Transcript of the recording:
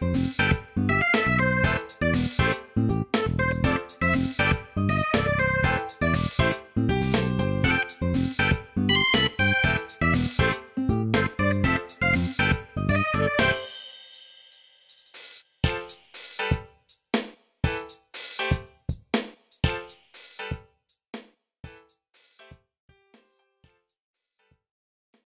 you